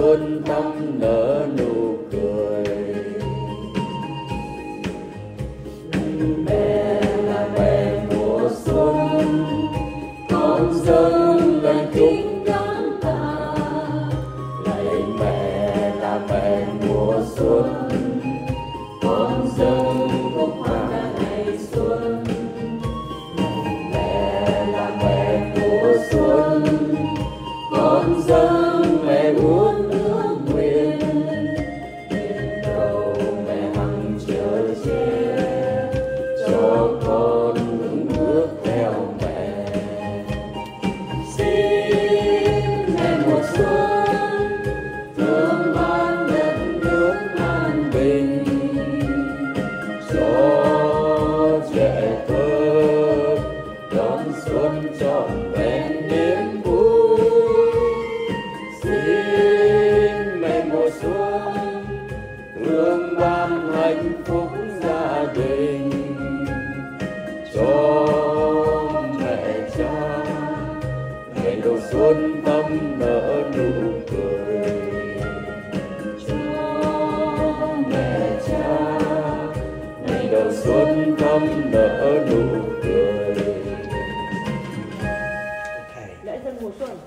ngày tâm xuân nở nụ cười. Mẹ là mẹ mùa xuân con dâng lời kính đón ta. Lạy mẹ là mẹ mùa xuân con dâng khúc hoa ngày xuân. Mẹ là mẹ mùa xuân con dâng mẹ mùa xuân trọn vẹn niềm vui. Xin mẹ mùa xuân thương ban hạnh phúc gia đình cho mẹ cha. Ngày đầu xuân tâm nở nụ cười cho mẹ cha. Ngày đầu xuân tâm nở lễ dân mùa xuân.